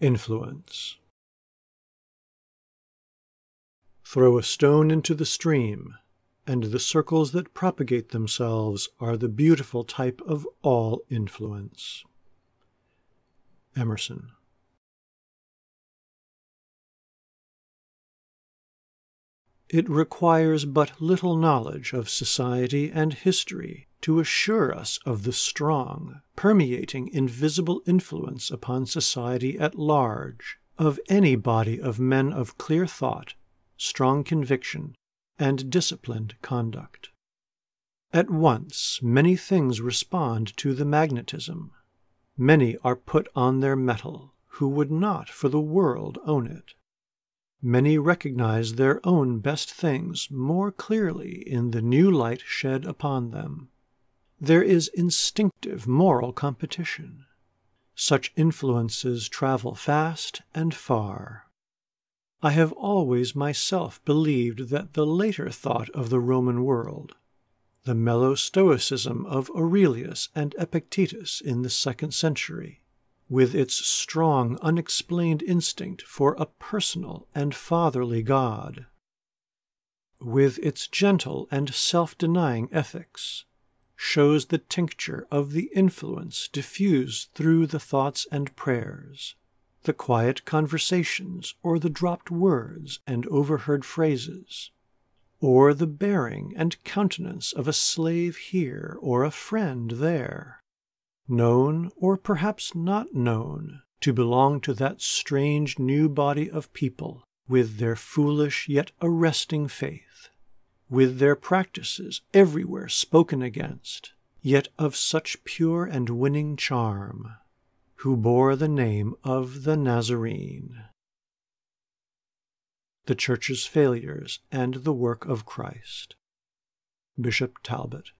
Influence Throw a stone into the stream, and the circles that propagate themselves are the beautiful type of all influence. Emerson. It requires but little knowledge of society and history to assure us of the strong, permeating, invisible influence upon society at large of any body of men of clear thought, strong conviction, and disciplined conduct. At once, many things respond to the magnetism. Many are put on their mettle who would not for the world own it. Many recognize their own best things more clearly in the new light shed upon them. There is instinctive moral competition. Such influences travel fast and far. I have always myself believed that the later thought of the Roman world, the mellow stoicism of Aurelius and Epictetus in the second century, with its strong, unexplained instinct for a personal and fatherly God, with its gentle and self denying ethics, shows the tincture of the influence diffused through the thoughts and prayers, the quiet conversations or the dropped words and overheard phrases, or the bearing and countenance of a slave here or a friend there, known or perhaps not known to belong to that strange new body of people with their foolish yet arresting faith with their practices everywhere spoken against, yet of such pure and winning charm, who bore the name of the Nazarene. The Church's Failures and the Work of Christ. Bishop Talbot.